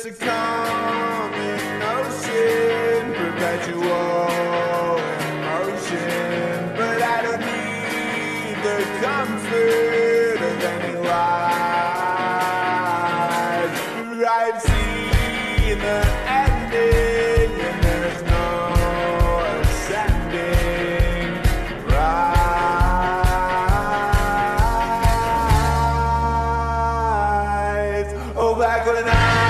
It's a common ocean, perpetual motion. but I don't need the comfort of any lies. I've seen the ending, and there's no ascending rise. Oh, back when I.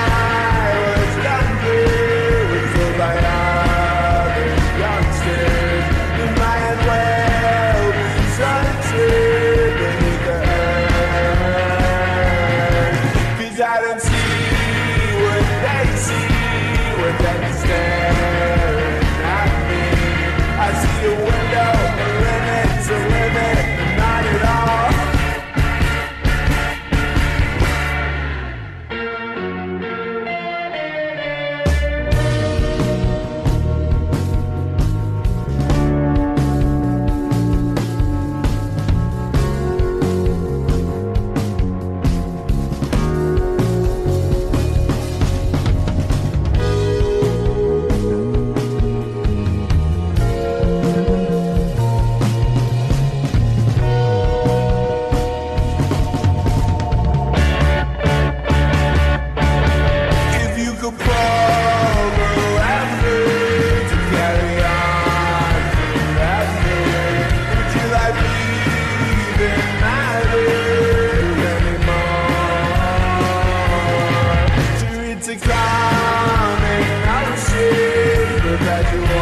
and see what they see when they stare at me. I see a. Thank you.